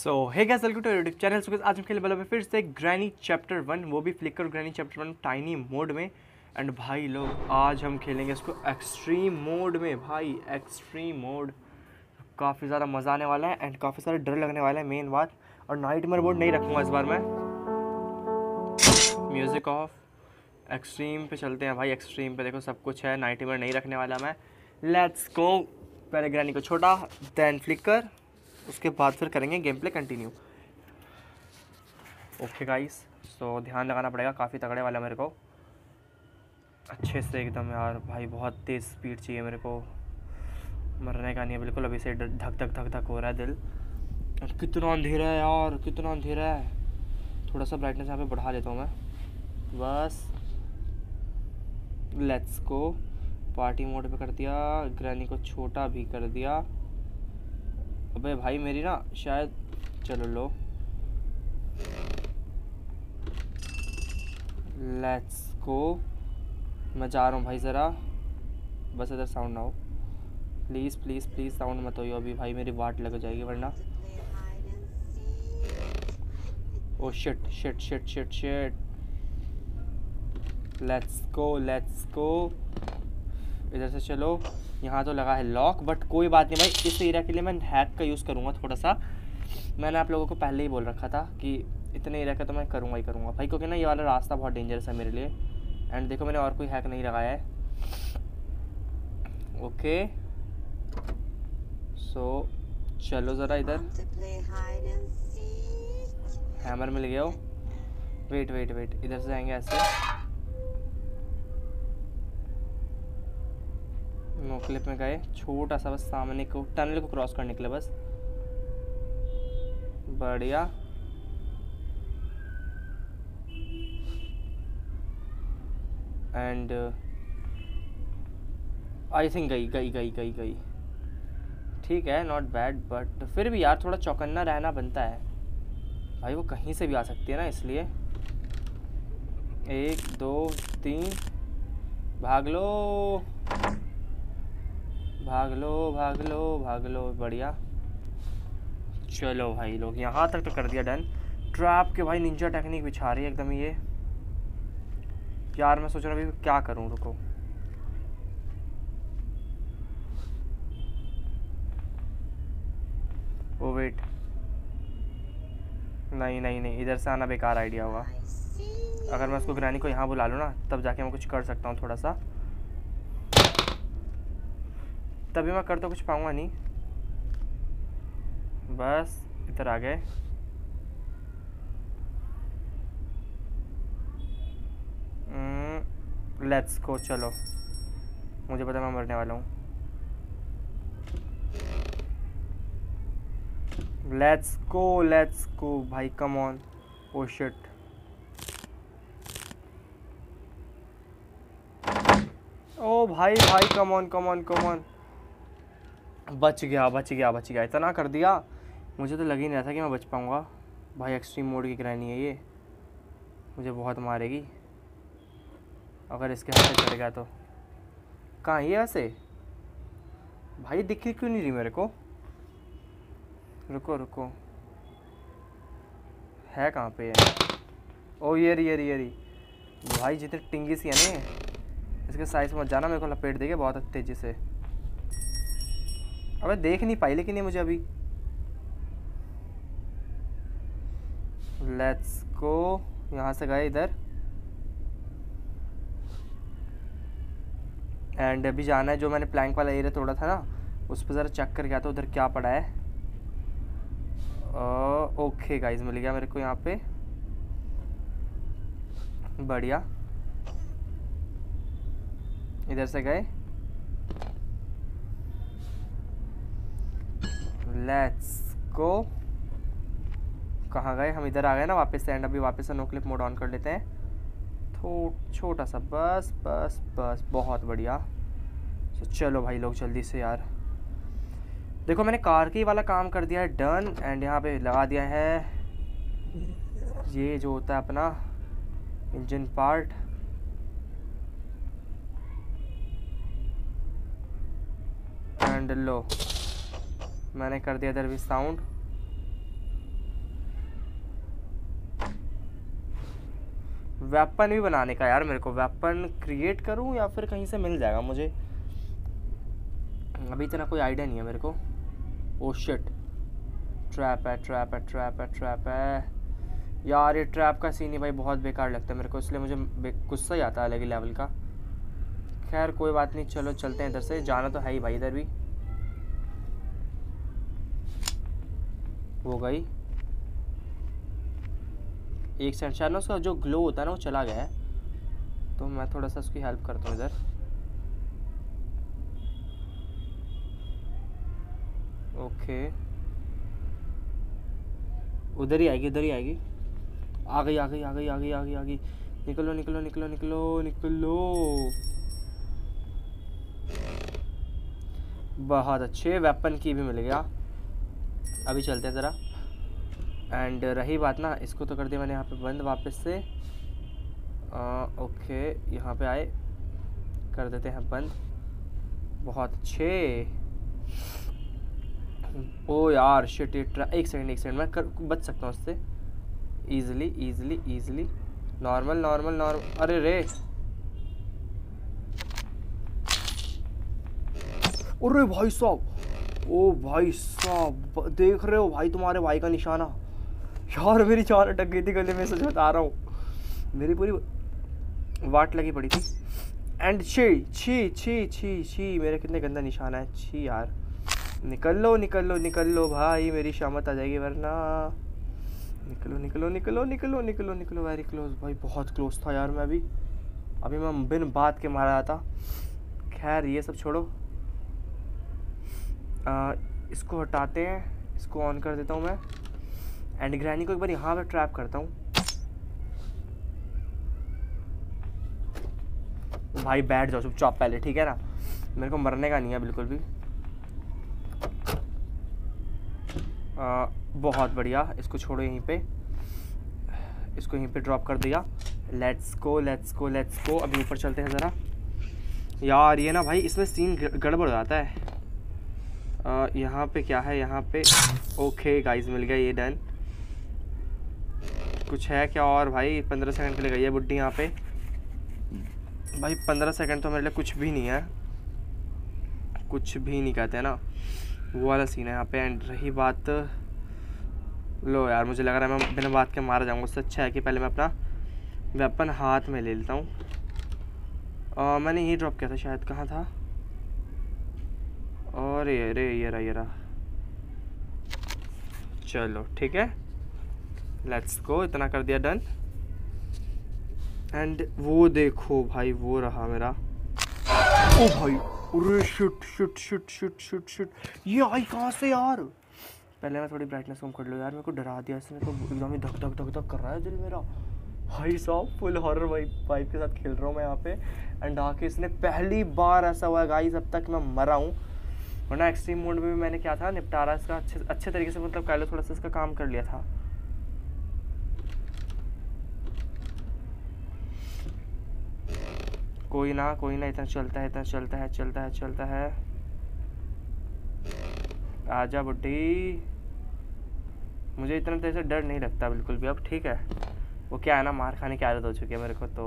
So hey guys welcome to YouTube channel so आज हम खेलने वाले हैं फिर से ग्रैनी चैप्टर वन वो भी Flicker Granny chapter one tiny mode में। एंड भाई लोग, आज हम खेलेंगे इसको एक्सट्रीम मोड में। भाई एक्सट्रीम मोड काफ़ी ज़्यादा मज़ा आने वाला है एंड काफ़ी सारा डर लगने वाला है मेन बात। और नाइट मेयर मोड नहीं रखूँगा इस बार मैं। म्यूज़िक ऑफ़ एक्सट्रीम पे चलते हैं भाई एक्सट्रीम पे देखो सब कुछ है नाइट मेयर नहीं रखने वाला मैं। लेट्स गो पहले ग्रैनी को छोटा देन फ्लिकर उसके बाद फिर करेंगे game play continue okay guys तो ध्यान लगाना पड़ेगा, काफ़ी तगड़े वाला मेरे को। अच्छे से एकदम यार, भाई, बहुत तेज़ स्पीड चाहिए मेरे को। मरने का नहीं है, बिल्कुल अभी से धक धक धक धक हो रहा है दिल। और कितना अंधेरा है यार, कितना अंधेरा है। थोड़ा सा ब्राइटनेस यहाँ पे बढ़ा लेता हूँ मैं। बस। लेट्स को पार्टी मोड पे कर दिया ग्रैनी को छोटा भी कर दिया। अबे भाई, मेरी ना शायद, चलो लो। लेट्स गो मैं जा रहा हूँ भाई ज़रा। बस इधर साउंड ना हो। प्लीज़ प्लीज़ प्लीज़ साउंड मत हो अभी भाई, मेरी वाट लग जाएगी, वरना। ओ shit shit shit shit shit let's go let's go इधर से चलो। यहाँ तो लगा है लॉक बट कोई बात नहीं भाई इस एरिया के लिए मैं हैक का यूज़ करूँगा थोड़ा सा मैंने आप लोगों को पहले ही बोल रखा था कि इतने एरिया का तो मैं करूँगा ही करूँगा। भाई क्योंकि ना ये वाला रास्ता बहुत डेंजरस है मेरे लिए। एंड देखो मैंने और कोई हैक नहीं लगाया है। ओके सो चलो ज़रा इधर। हैमर मिल गया हो। वेट वेट वेट इधर से जाएँगे ऐसे। नो क्लिप में गए, छोटा सा बस सामने को टनल को क्रॉस करने के लिए बस। बढ़िया। एंड आई थिंक गई गई गई गई गई। ठीक है नॉट बैड बट फिर भी यार थोड़ा चौकन्ना रहना बनता है। भाई वो कहीं से भी आ सकती है ना, इसलिए। एक, दो, तीन। भाग लो। भाग लो भाग लो भाग लो। बढ़िया। चलो भाई लोग यहाँ तक तो कर दिया डन। ट्रैप के भाई निंजा टेक्निक बिछा रही है एकदम ये। यार मैं सोच रहा हूँ अभी क्या करूँ रुको। ओ वेट नहीं नहीं नहीं इधर से आना बेकार आइडिया होगा। अगर मैं उसको ग्रैनी को यहाँ बुला लूँ ना तब जाके मैं कुछ कर सकता हूँ थोड़ा सा। तभी मैं कर तो कुछ पाऊँगा नहीं। बस इधर आ गए। लेट्स हम्म, को चलो। मुझे पता मैं मरने वाला हूँ। लेट्स को लेट्स को भाई come on oh shit oh भाई भाई come on come on come on बच गया बच गया बच गया। इतना कर दिया। मुझे तो लग ही नहीं रहा था कि मैं बच पाऊँगा। भाई एक्सट्रीम मोड की करानी है ये। मुझे बहुत मारेगी। अगर इसके हाथ से चढ़ गया तो। कहाँ ये ऐसे भाई, दिख क्यों नहीं रही मेरे को? रुको रुको। है कहाँ पे है ओ, ये रही ये रही ये रही। भाई, जितने टिंगी सी है ना इसके साइज़ मत जाना, मेरे को लपेट देगा बहुत तेज़ी से। अबे देख नहीं पाई, लेकिन ये मुझे अभी लेट्स गो यहाँ से गए इधर। एंड अभी जाना है, जो मैंने प्लैंक वाला एरिया तोड़ा था ना, उस पर ज़रा चेक कर गया था उधर क्या पड़ा है। ओके गाइज़ मिल गया मेरे को यहाँ पे। बढ़िया। इधर से गए। लेट्स गो कहाँ गए? हम इधर आ गए ना वापस से एंड अभी वापस से नो क्लिप मोड ऑन कर लेते हैं। थो, छोटा सा, बस बस बस, बहुत बढ़िया। तो चलो भाई, लोग जल्दी से यार। देखो, मैंने कार की वाला काम कर दिया है डन एंड यहाँ पे लगा दिया है ये जो होता है अपना इंजन पार्ट एंड लो। मैंने कर दिया इधर भी साउंड वेपन भी बनाने का यार मेरे को। वेपन क्रिएट करूँ या फिर कहीं से मिल जाएगा मुझे? अभी इतना कोई आइडिया नहीं है मेरे को। ओ शिट ट्रैप है ट्रैप है ट्रैप है ट्रैप है। यार ये ट्रैप का सीन ही भाई बहुत बेकार लगता है मेरे को, इसलिए मुझे गुस्सा ही आता है अलग ही लेवल का। खैर, कोई बात नहीं, चलो चलते हैं इधर से। जाना तो है ही भाई इधर भी। हो गई। एक सेकंड शायद ना उसका जो ग्लो होता है ना, वो चला गया है। तो मैं थोड़ा सा उसकी हेल्प करता हूँ इधर। ओके उधर ही आएगी, उधर ही आएगी। आ गई आ गई आ गई आ गई आ गई आ गई। निकलो निकलो निकलो निकलो निकलो। बहुत अच्छे वेपन की भी मिल गया। अभी चलते हैं ज़रा। एंड रही बात ना इसको तो कर दिया मैंने यहाँ पे बंद वापस से। आ, ओके यहाँ पे आए। कर देते हैं बंद। बहुत अच्छे। ओ यार शिट ट्रा एक सेकंड एक सेकंड मैं कर बच सकता हूँ उससे easily easily easily normal normal normal अरे रे। अरे भाई साहब। ओ भाई साहब देख रहे हो भाई तुम्हारे भाई का निशाना। यार, मेरी चार अटक गई थी गले में, सच बता रहा हूँ। मेरी पूरी वाट लगी पड़ी थी। एंड छी छी छी छी छी, मेरे कितने गंदा निशाना है। छी यार, निकल लो निकल लो निकल लो भाई, मेरी शामत आ जाएगी वरना। निकलो निकलो निकलो निकलो निकलो निकलो वेरी क्लोज भाई, बहुत क्लोज था यार मैं अभी। अभी मैं बिन बात के मारा था। खैर, ये सब छोड़ो। आ, इसको हटाते हैं इसको ऑन कर देता हूँ मैं। एंड ग्रैनी को एक बार यहाँ पर ट्रैप करता हूँ। भाई बैठ जाओ चुपचाप पहले ठीक है ना? मेरे को मरने का नहीं है बिल्कुल भी। आ, बहुत बढ़िया इसको छोड़ो यहीं पे। इसको यहीं पे ड्रॉप कर दिया। लेट्स को लेट्स को लेट्स को अभी ऊपर चलते हैं ज़रा। यार ये ना भाई इसमें सीन गड़बड़ हो जाता है। यहाँ पे क्या है? यहाँ पे ओके गाइस मिल गया ये डन कुछ है क्या और भाई? पंद्रह सेकंड के लिए गई है बुड्ढी यहाँ पे. भाई, पंद्रह सेकंड तो मेरे लिए कुछ भी नहीं है. कुछ भी नहीं कहते ना. वो वाला सीन है यहाँ पे. एंड रही बात, लो यार, मुझे लग रहा है मैं बिना बात के मारा जाऊँगा. उससे अच्छा है कि पहले मैं अपना वेपन हाथ में ले लेता हूँ. मैंने यही ड्रॉप किया था शायद. कहाँ था? और ये रे ये रहा ये रहा चलो, ठीक है? लेट्स गो इतना कर दिया डन एंड वो देखो भाई, वो रहा मेरा। ओ भाई, अरे shit shit shit shit shit shit ये आई कहाँ से यार? पहले मैं थोड़ी ब्राइटनेस कम कर लो यार, मेरे को डरा दिया इसने तो एकदम ही धक धक धक धक कर रहा है दिल मेरा। भाई साहब फुल हॉरर वाइफ वाइफ के साथ खेल रहा हूँ मैं यहाँ पे। एंड आके इसने पहली बार ऐसा हुआ गाइस अब तक मैं मरा हूँ। वरना एक्सट्रीम मोड में भी मैंने क्या था, निपटारा इसका अच्छे अच्छे तरीके से मतलब कह लो थोड़ा सा इसका काम कर लिया था। कोई ना कोई ना, इतना चलता है, इतना चलता है चलता है चलता है। आजा बुड्ढी। मुझे इतना देर से डर नहीं लगता बिल्कुल भी, अब ठीक है। वो क्या है ना, मार खाने की आदत हो चुकी है मेरे को तो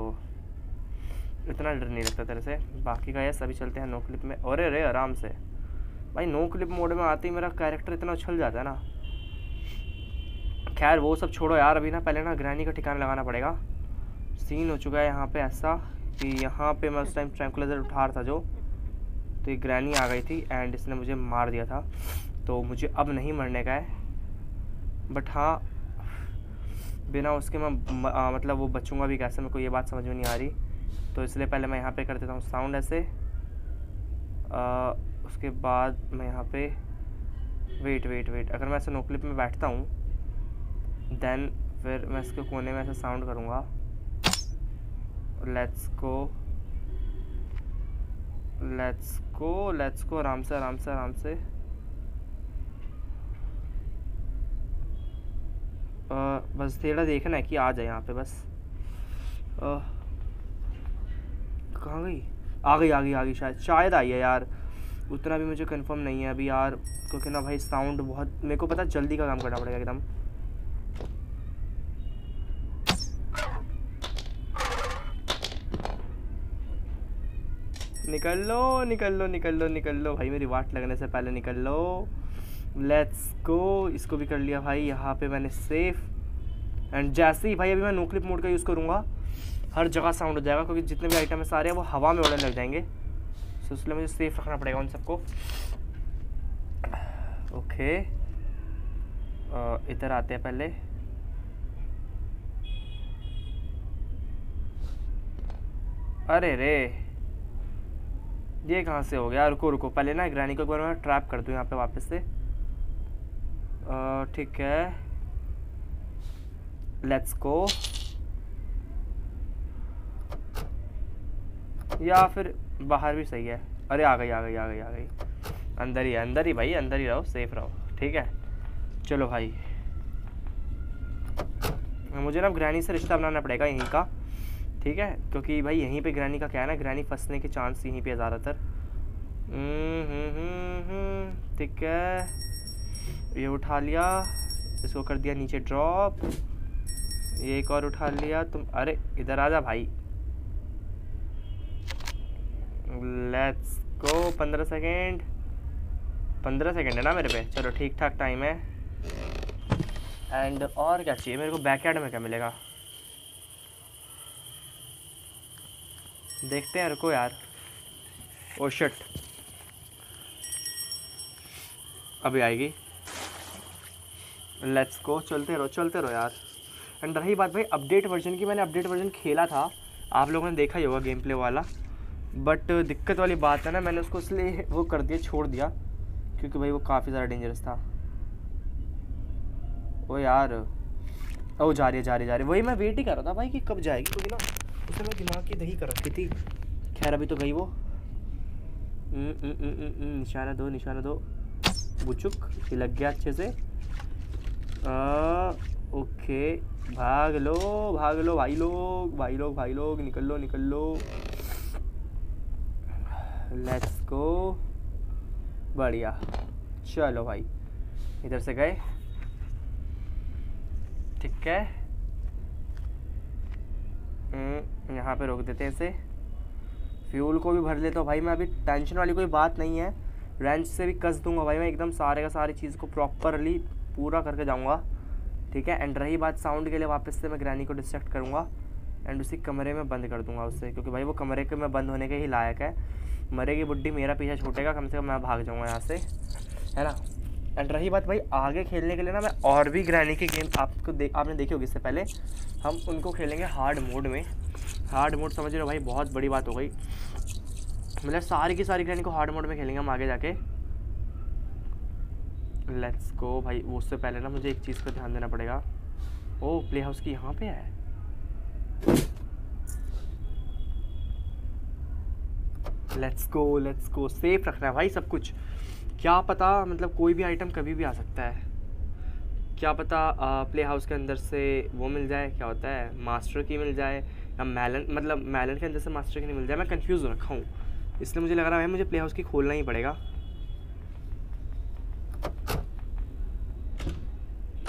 इतना डर नहीं लगता तेरे से। बाकी का ये सभी चलते हैं नो क्लिप में। और रे, आराम से। भाई नो क्लिप मोड में आते ही मेरा कैरेक्टर इतना उछल जाता है ना। खैर वो सब छोड़ो यार अभी ना पहले ना ग्रैनी का ठिकाना लगाना पड़ेगा। सीन हो चुका है यहाँ पे ऐसा कि यहाँ पे मैं उस टाइम ट्रैंकुलाइजर उठा रहा था जो तो ये ग्रैनी आ गई थी एंड इसने मुझे मार दिया था। तो मुझे अब नहीं मरने का है। बट हाँ बिना उसके मैं आ, मतलब वो बचूँगा भी कैसे मेरे को ये बात समझ में नहीं आ रही। तो इसलिए पहले मैं यहाँ पे कर देता हूँ साउंड ऐसे। आ, उसके बाद मैं यहाँ पे वेट वेट वेट अगर मैं ऐसे नोक्लिप में बैठता हूँ देन फिर मैं इसके कोने में ऐसे साउंड करूँगा। Let's go let's go let's go आराम से आराम से आराम से. आ, बस थोड़ा देखना है कि आ जाए यहाँ पे बस. कहाँ गई? आ गई आ गई आ गई शायद. शायद आई है यार. उतना भी मुझे कंफर्म नहीं है अभी यार, क्योंकि ना भाई साउंड बहुत, मेरे को पता जल्दी का काम करना पड़ेगा एकदम। निकल लो निकल लो निकल लो निकल। लो भाई मेरी वाट लगने से पहले निकल। लो लेट्स गो इसको भी कर लिया भाई, यहाँ पे मैंने सेफ़ एंड जैसे ही भाई अभी मैं नोक्लिप मोड का यूज़ करूँगा, हर जगह साउंड हो जाएगा, क्योंकि जितने भी आइटम है सारे, वो हवा में उड़ने लग जाएँगे। इसलिए मुझे सेफ़ रखना पड़ेगा उन सबको। ओके इधर आते हैं पहले। अरे रे! ये कहाँ से हो गया? रुको रुको। पहले ना ग्रैनी को एक बार मैं ट्रैप कर दूँ यहाँ पे वापस से। ठीक है। लेट्स गो या फिर बाहर भी सही है। अरे आ गई आ गई आ गई आ गई। अंदर ही है अंदर ही भाई अंदर ही रहो सेफ़ रहो ठीक है? चलो भाई। मुझे ना ग्रैनी से रिश्ता बनाना पड़ेगा यहीं का ठीक है? क्योंकि भाई यहीं पे ग्रैनी का क्या है ना ग्रैनी फंसने के चांस यहीं पे ज़्यादातर। हम्म, हम्म, हम्म, ठीक है। ये उठा लिया इसको कर दिया नीचे ड्रॉप ये एक और उठा लिया तुम अरे इधर आ जा भाई। लेट्स गो पंद्रह सेकेंड पंद्रह सेकेंड है ना मेरे पे? चलो ठीक ठाक टाइम है. एंड और क्या चाहिए? मेरे को बैकयार्ड में क्या मिलेगा? देखते हैं रुको यार. ओ शट अभी आएगी. लेट्स गो चलते रहो चलते रहो यार. एंड रही बात भाई अपडेट वर्जन की मैंने अपडेट वर्जन खेला था. आप लोगों ने देखा ही होगा गेम प्ले वाला. बट दिक्कत वाली बात है ना मैंने उसको इसलिए वो कर दिया छोड़ दिया क्योंकि भाई वो काफ़ी ज़्यादा डेंजरस था। वो यार ओ जा रही है जा रही जा रही वही मैं वेट ही कर रहा था भाई कि कब जाएगी क्योंकि ना उसे मैं दिमाग की दही कर रखी थी। खैर अभी तो गई वो। हम्म, हम्म, हम्म, निशाना दो निशाना दो। बुचुक ये लग गया अच्छे से। आ, ओके भाग लो भाग लो भाई लोग भाई लोग भाई लोग निकल लो निकल लो। लेट्स गो बढ़िया। चलो भाई इधर से गए। ठीक है। हम्म, यहाँ पे रोक देते हैं इसे। फ्यूल को भी भर लेता हूँ भाई मैं अभी टेंशन वाली कोई बात नहीं है। रेंच से भी कस दूँगा भाई मैं एकदम सारे का सारी चीज़ को प्रॉपरली पूरा करके जाऊँगा। ठीक है एंड रही बात साउंड के लिए वापस से मैं ग्रैनी को डिस्ट्रैक्ट करूँगा। एंड उसी कमरे में बंद कर दूँगा उससे क्योंकि भाई वो कमरे के में बंद होने के ही लायक है। मरेगी बुढ़ी मेरा पीछा छूटेगा, कम से कम मैं भाग जाऊँगा यहाँ से, है ना? एंड रही बात भाई आगे खेलने के लिए ना, मैं और भी ग्रैनी के गेम आपको दे, आपने देखी होगी इससे पहले, हम उनको खेलेंगे हार्ड मोड में। हार्ड मोड समझ रहे हो भाई, बहुत बड़ी बात हो गई। मतलब सारी की सारी ग्रैनी को हार्ड मोड में खेलेंगे हम आगे जाके। लेट्स गो भाई उससे पहले ना मुझे एक चीज़ का ध्यान देना पड़ेगा। ओ प्ले हाउस की यहाँ पे है? Let's go let's go safe रखना है भाई सब कुछ। क्या पता मतलब कोई भी आइटम कभी भी आ सकता है। क्या पता प्ले हाउस के अंदर से वो मिल जाए, क्या होता है मास्टर की मिल जाए, या मैलन मतलब मैलन के अंदर से मास्टर की नहीं मिल जाए, मैं कंफ्यूज हो रखा हूँ। इसलिए मुझे लग रहा है मुझे प्ले हाउस की खोलना ही पड़ेगा।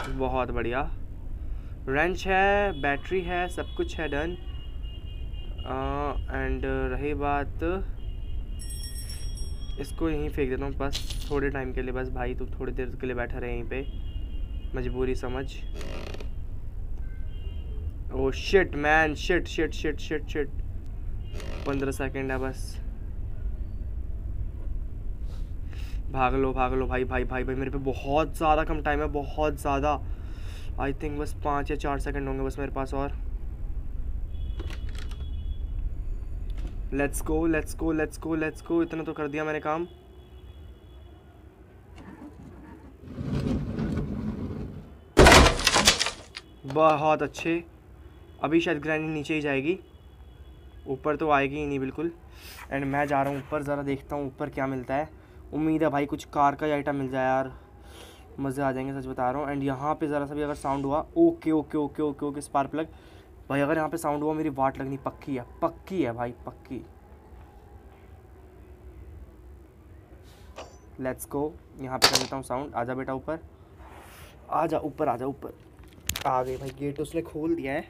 बहुत बढ़िया। रेंच है बैटरी है, सब कुछ है डन एंड रही बात इसको यहीं फेंक देता हूँ। बस थोड़े टाइम के लिए, बस भाई तू थोड़ी देर के लिए बैठा रहे यहीं पे। मजबूरी समझ। ओ shit man shit shit shit shit shit पंद्रह सेकेंड है बस। भाग लो भाग लो, भाई भाई भाई भाई, मेरे पे बहुत ज़्यादा कम टाइम है, बहुत ज़्यादा। आई थिंक बस पाँच या चार सेकंड होंगे बस मेरे पास और। Let's go let's go let's go let's go इतना तो कर दिया मैंने काम। बहुत अच्छे। अभी शायद ग्रैनी नीचे ही जाएगी। ऊपर तो आएगी ही नहीं बिल्कुल। एंड मैं जा रहा हूँ ऊपर, ज़रा देखता हूँ ऊपर क्या मिलता है। उम्मीद है भाई कुछ कार का आइटम मिल जाए यार। मज़े आ जाएँगे, सच बता रहा हूँ। एंड यहाँ पे ज़रा सा भी अगर साउंड हुआ okay okay okay okay okay spark plug भाई, अगर यहाँ पे साउंड हुआ, मेरी वाट लगनी पक्की है पक्की है भाई, पक्की। लेट्स गो यहाँ पे कर देता हूँ साउंड आजा बेटा ऊपर। आजा ऊपर आजा ऊपर। आ गई भाई गेट उसने खोल दिया है।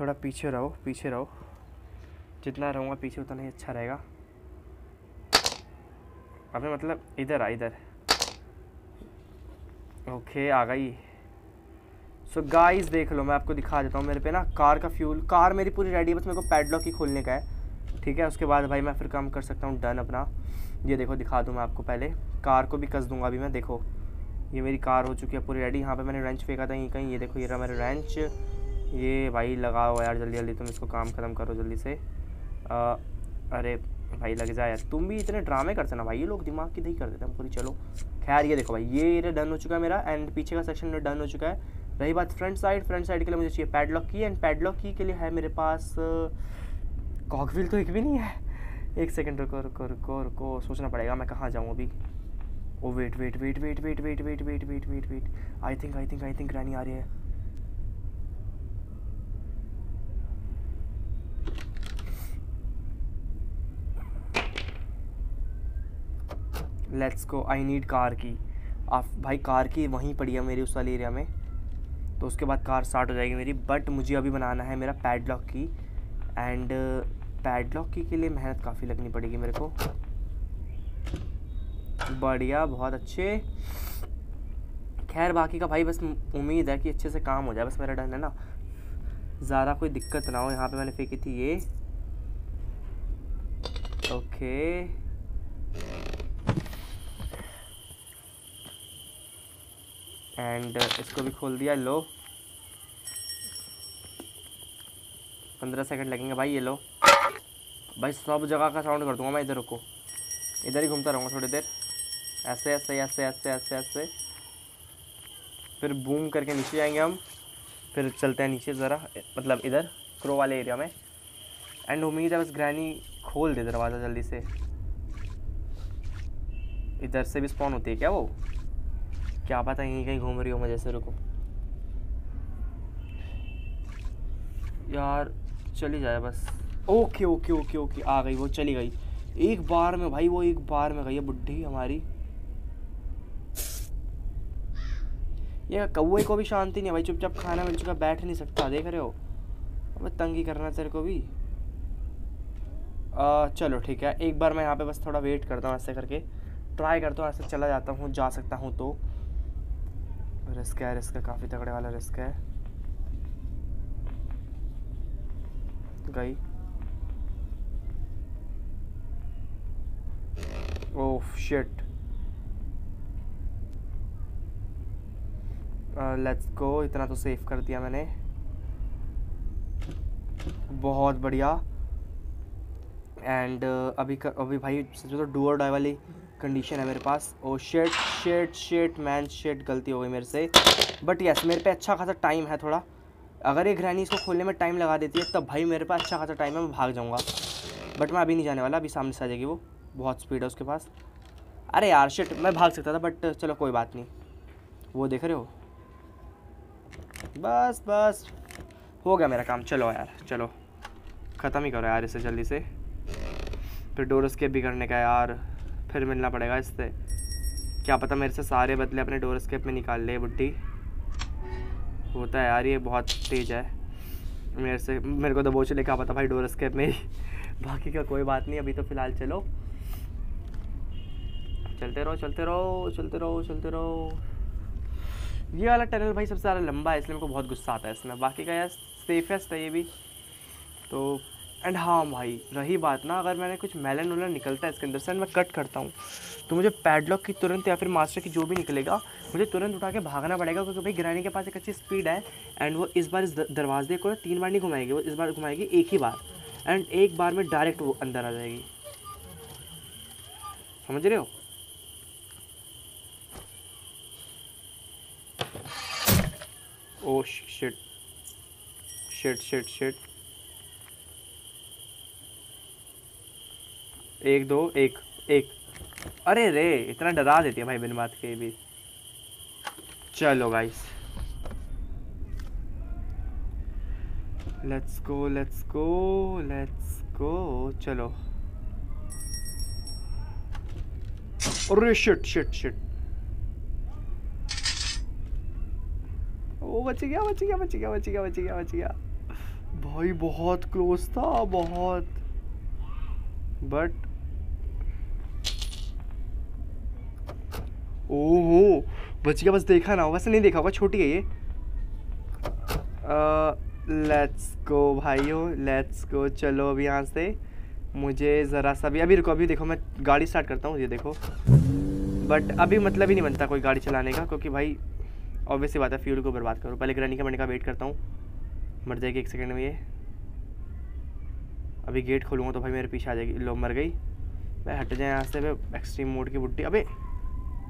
थोड़ा पीछे रहो पीछे रहो। जितना रहूँगा पीछे उतना ही अच्छा रहेगा। अबे मतलब इधर आ, इधर। ओके आ गई। सो so गाइस देख लो, मैं आपको दिखा देता हूँ मेरे पे ना कार का फ्यूल कार मेरी पूरी रेडी है, बस मेरे को पैडलॉक ही खोलने का है। ठीक है, उसके बाद भाई मैं फिर काम कर सकता हूँ डन अपना। ये देखो, दिखा दूँ मैं आपको पहले। कार को भी कस दूँगा अभी मैं, देखो। ये मेरी कार हो चुकी है पूरी रेडी यहाँ पर मैंने रेंच फेंका था, यहीं कहीं। ये देखो, ये रहा मेरा रेंच ये भाई लगाओ यार, जल्दी जल्दी तुम इसको काम ख़त्म करो जल्दी से। अरे भाई लग जाए यार। तुम भी इतने ड्रामे करते ना भाई, ये लोग दिमाग की नहीं कर देते हम पूरी। चलो। खैर, ये देखो भाई, ये डन हो चुका है मेरा। एंड पीछे का सेक्शन डन हो चुका है। रही बात फ्रंट साइड फ्रंट साइड के लिए मुझे चाहिए पैडलॉक की एंड पैडलॉक की के लिए है मेरे पास कॉकविल तो एक भी नहीं है एक सेकंड रुको रुको रुको रुको सोचना पड़ेगा मैं कहाँ जाऊँ अभी ओ wait wait wait wait wait wait wait wait wait wait wait I think I think I think रानी आ रही है let's go I need car की आप भाई कार की वहीं पड़ी है मेरी उस वाले एरिया में तो उसके बाद कार स्टार्ट हो जाएगी मेरी बट मुझे अभी बनाना है मेरा पैडलॉक की। एंड पैडलॉक की के लिए मेहनत काफ़ी लगनी पड़ेगी मेरे को। बढ़िया, बहुत अच्छे। खैर, बाकी का भाई बस उम्मीद है कि अच्छे से काम हो जाए, बस मेरा डन है ना। ज़्यादा कोई दिक्कत ना हो, यहाँ पे मैंने फेंकी थी ये। ओके एंड इसको भी खोल दिया लो। पंद्रह सेकंड लगेंगे भाई ये लो। भाई सब जगह का साउंड कर दूँगा मैं इधर, रुको। इधर ही घूमता रहूँगा थोड़ी देर। ऐसे ऐसे ऐसे ऐसे ऐसे ऐसे। फिर बूम करके नीचे जाएँगे हम। फिर चलते हैं नीचे ज़रा मतलब इधर क्रो वाले एरिया में। एंड उम्मीद है बस ग्रैनी खोल दे दरवाज़ा जल्दी से। इधर से भी स्पॉन होती है क्या वो? क्या पता यहीं कहीं घूम रही हो मज़े से रुको। यार चली जाए बस। ओके ओके ओके ओके आ गई वो चली गई। एक बार में भाई वो एक बार में गई है बुढ़ी हमारी। ये कौए को भी शांति नहीं है भाई चुपचाप खाना मिल चुका बैठ नहीं सकता देख रहे हो? अब तंगी करना तेरे को भी। आ, चलो ठीक है एक बार मैं यहाँ पे बस थोड़ा वेट करता हूँ ऐसे करके। ट्राई करता हूँ ऐसे चला जाता हूँ जा सकता हूँ तो। रिस्क है रिस्क काफ़ी तगड़े वाला रिस्क है। गई। ओह शिट लेट्स गो इतना तो सेव कर दिया मैंने। बहुत बढ़िया। एंड uh, अभी कर, अभी भाई सच तो डू डाई वाली कंडीशन है मेरे पास। ओ शेट शेट शेट मैन शेट गलती हो गई मेरे से। बट यस मेरे पे अच्छा खासा टाइम है थोड़ा। अगर ये ग्रैनी इसको खोलने में टाइम लगा देती है, तब भाई मेरे पास अच्छा खासा टाइम है, मैं भाग जाऊँगा। बट मैं अभी नहीं जाने वाला, अभी सामने से आ जाएगी वो। बहुत स्पीड है उसके पास। अरे यार शिट मैं भाग सकता था बट चलो कोई बात नहीं। वो देख रहे हो? बस बस। हो गया मेरा काम। चलो यार, चलो। ख़त्म ही करो यार इसे जल्दी से। फिर डोर स्केप बिगड़ने का यार। फिर मिलना पड़ेगा इससे। क्या पता मेरे से सारे बदले अपने डोर स्केप में निकाल ले बुढ़ी होता है यार, ये बहुत तेज़ है। मेरे से, मेरे को तो बोझ ले, क्या पता भाई डोर स्केप में बाकी का कोई बात नहीं, अभी तो फ़िलहाल चलो। चलते रहो चलते रहो चलते रहो चलते रहो। ये वाला टनल भाई सबसे ज़्यादा लंबा है, इसलिए मेरे को बहुत गुस्सा आता है इसमें। बाकी का यार सेफेस्ट है ये भी। तो एंड हाँ भाई, रही बात ना, अगर मैंने कुछ मेलन वेलन निकलता है इसके अंदर से मैं कट करता हूँ। तो मुझे पैडलॉक की तुरंत या फिर मास्टर की जो भी निकलेगा, मुझे तुरंत उठा के भागना पड़ेगा, क्योंकि भाई गिरानी के पास एक अच्छी स्पीड है एंड वो इस बार इस दरवाजे को तीन बार नहीं घुमाएगी, वो इस बार घुमाएगी एक ही बार। एंड एक बार में डायरेक्ट वो अंदर आ जाएगी। समझ रहे हो? Oh shit shit shit shit एक, दो, एक एक। अरे रे, इतना डरा देती है भाई बिन बात के भी। चलो guys let's go let's go let's go चलो। अरे शिट शिट शिट ओ, बच गया बच गया बच गया बच गया बच गया बच गया। भाई, बहुत क्लोज था, बहुत। बट ओहो बच गया बस देखा ना, वैसे नहीं देखा होगा, छोटी है ये। लेट्स गो भाइयों लेट्स गो चलो अभी यहाँ से। मुझे ज़रा सा भी, अभी रुको, अभी देखो, मैं गाड़ी स्टार्ट करता हूँ, ये देखो। बट अभी मतलब ही नहीं बनता कोई गाड़ी चलाने का, क्योंकि भाई ऑब्वियसली बात है फ्यूल को बर्बाद करो। पहले ग्रैनी का मरने का वेट करता हूँ। मर जाएगी एक सेकंड में ये। अभी गेट खोलूँगा तो भाई मेरे पीछे आ जाएगी। लो, मर गई। मैं हट जाए यहाँ से एक्सट्रीम मोड की बुट्टी अबे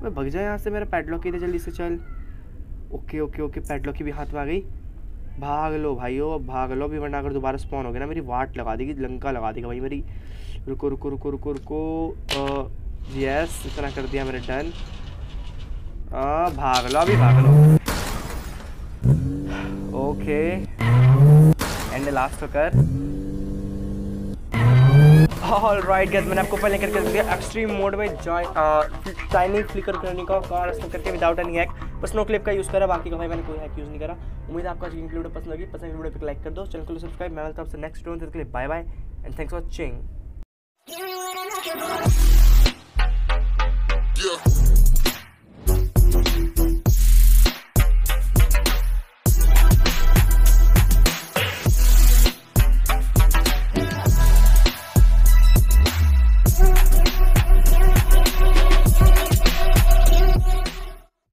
मैं भग जाए यहाँ से, मेरा पैडलॉक की जल्दी से चल। ओके ओके ओके पैडलॉक की भी हाथ में आ गई। भाग लो भाइयों, अब भाग लो अभी, वरना अगर दोबारा स्पॉन हो गया ना, मेरी वाट लगा देगी, लंका लगा देगा भाई मेरी। रुको रुको रुको रुको रुको। यस इतना कर दिया मेरे डन भाग लो अभी, भाग लो। ओके। एंड लास्ट कर ऑल राइट गैस मैंने आपको पहले करके दिया एक्सट्रीम मोड में जॉइन टाइनिंग फ्लिकर करने का कार इसमें करके विदाउट एनी हैक बस नो क्लिप का यूज़ करा बाकी का भाई मैंने कोई हैक यूज़ नहीं करा. उम्मीद है आपको आज की वीडियो पसंद लगी पसंद वीडियो पर लाइक कर दो. चैनल को सब्सक्राइब मैं मिलता हूँ आपसे नेक्स्ट वीडियो के लिए bye bye and thanks for watching Yeah.